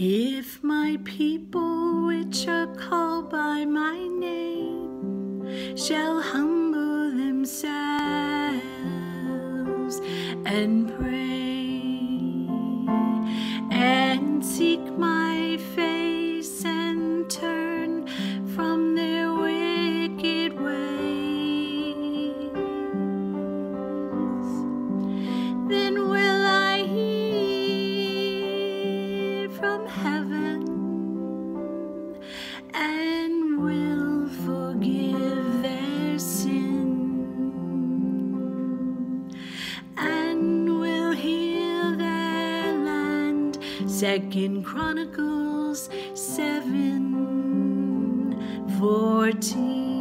If my people, which are called by my name, shall humble themselves and pray and seek my from heaven and will forgive their sin and will heal their land. Second Chronicles 7 14.